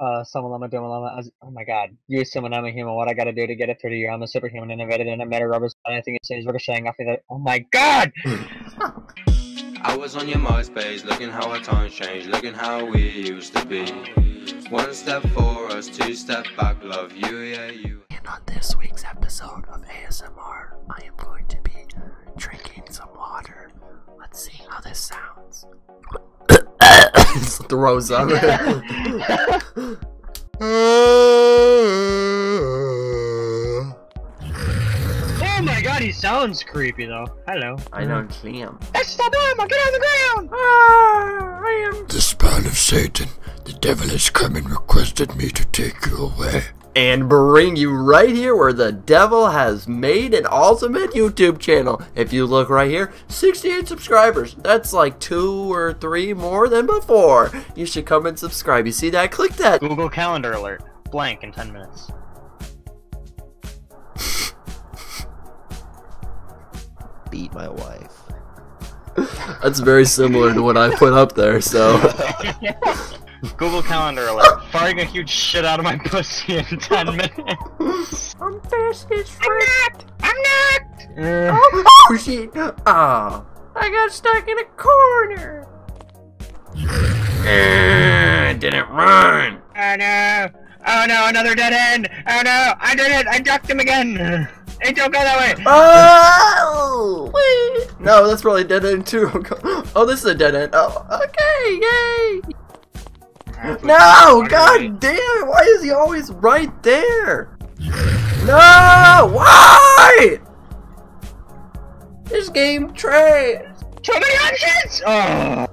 uh, Sumalama Dumalama. as- Oh my god. You assume I'm a human. What I gotta do to get it through to you? I'm a superhuman innovated in a meta rubber spine. I think it seems ricocheting off of that. Oh my god! I was on your MySpace, looking how our times changed, looking how we used to be. One step for us, two step back, love you, yeah, you. And on this week's episode of ASMR, I am going to be drinking some water. Let's see how this sounds. Throws up. sounds creepy though. Hello. I don't see him. That's the bomb! Get on the ground! Ah, I am. The spawn of Satan, the devil has come and requested me to take you away. And bring you right here where the devil has made an ultimate YouTube channel. If you look right here, 68 subscribers. That's like two or three more than before. You should come and subscribe. You see that? Click that. Google Calendar alert. Blank in 10 minutes. Beat my wife. That's very similar to what I put up there, so. Google Calendar alert. Farting a huge shit out of my pussy in 10 minutes. I'm fast as frick. I'm not! Uh, Oh shit! Oh, I got stuck in a corner. Eh, didn't run. oh no! Oh no, another dead end! Oh no! I did it! I ducked him again! Hey, don't go that way! Oh, wait. No, that's probably a dead end too. Oh, this is a dead end. Oh, okay, yay! No, god damn it! Why is he always right there? No, why? This game trash. Too many options! Oh!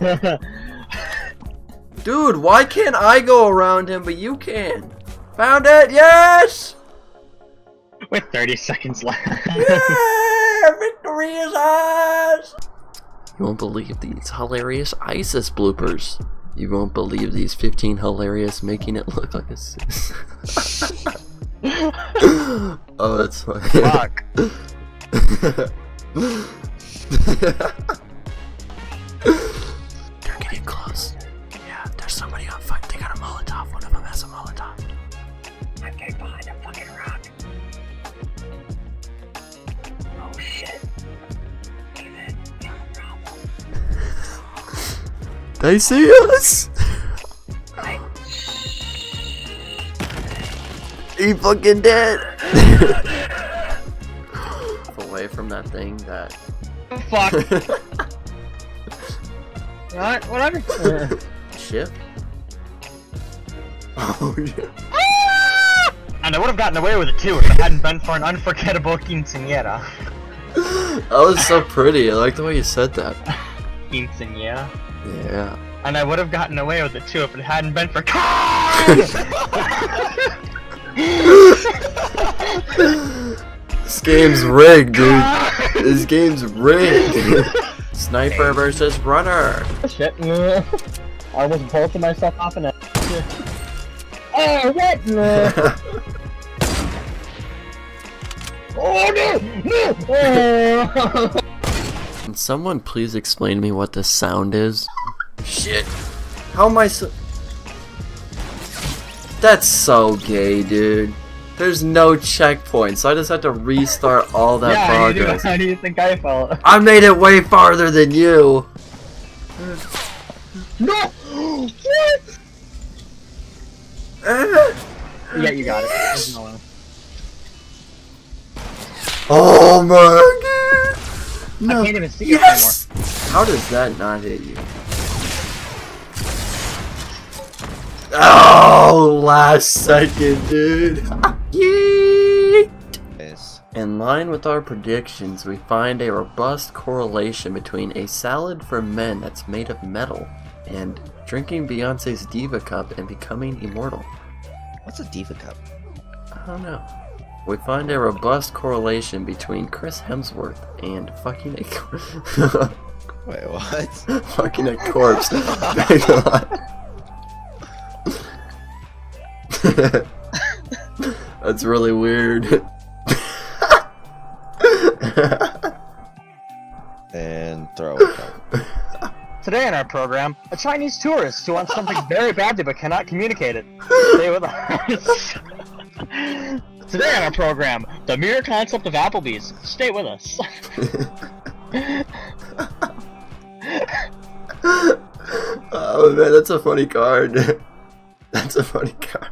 Dude, why can't I go around him but you can? Found it, yes! With 30 seconds left. Yeah, victory is ours! You won't believe these hilarious ISIS bloopers. You won't believe these 15 hilarious making it look like a sis. oh, that's funny. Fuck. They see us! he fucking dead! Away from that thing that. Fuck. Alright, whatever. Ship? Oh, yeah. and I would have gotten away with it too if it hadn't been for an unforgettable quinceanera. That was so pretty. I like the way you said that. Quinceanera. Yeah. And I would have gotten away with it too if it hadn't been for This game's rigged, dude. This game's rigged. Sniper versus runner. Shit. I almost bolted myself off in it. Oh, what? oh, no! No! Oh. Can someone please explain to me what this sound is? Shit. How am I so... That's so gay, dude. There's no checkpoint, so I just had to restart all that yeah, how do you- progress. How do you think I felt? I made it way farther than you. No! what? Yeah, you got it. No. Oh my god. I No. can't even see Yes! How does that not hit you? Oh, last second, dude. Yes. In line with our predictions, we find a robust correlation between a salad for men that's made of metal and drinking Beyonce's Diva Cup and becoming immortal. What's a diva cup? I don't know. We find a robust correlation between Chris Hemsworth and fucking a cor- Wait, what? fucking a corpse. That's really weird. and throw a cup. Today on our program, a Chinese tourist who wants something very badly but cannot communicate it. Stay with us. Today on our program, the mere concept of Applebee's. Stay with us. oh man, that's a funny card. that's a funny card.